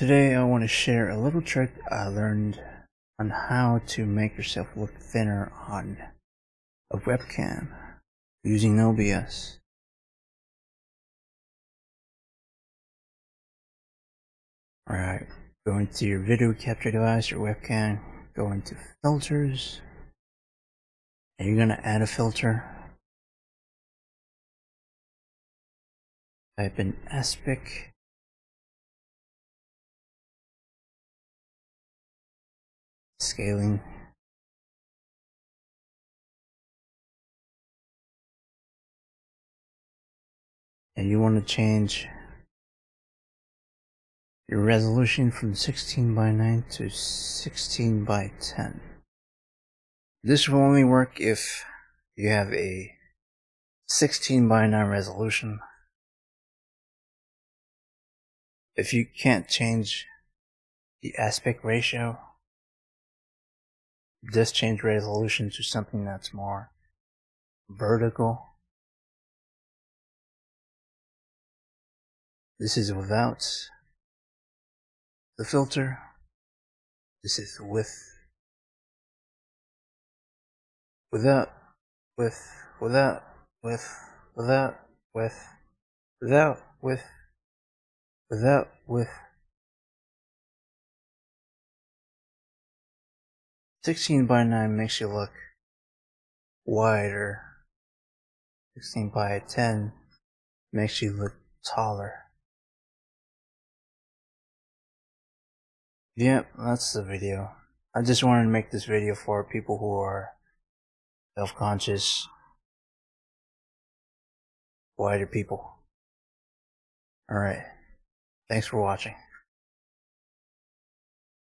Today I want to share a little trick I learned on how to make yourself look thinner on a webcam using OBS. Alright, go into your video capture device, your webcam, go into filters, and you're going to add a filter. Type in aspect scaling. And you want to change your resolution from 16 by 9 to 16 by 10 this will only work if you have a 16 by 9 resolution. If you can't change the aspect ratio just change resolution to something that's more vertical. This is without the filter. This is with without with without with without with without with without with 16 by 9 makes you look wider. 16 by 10 makes you look taller. Yep, that's the video. I just wanted to make this video for people who are self-conscious, wider people. Alright, thanks for watching.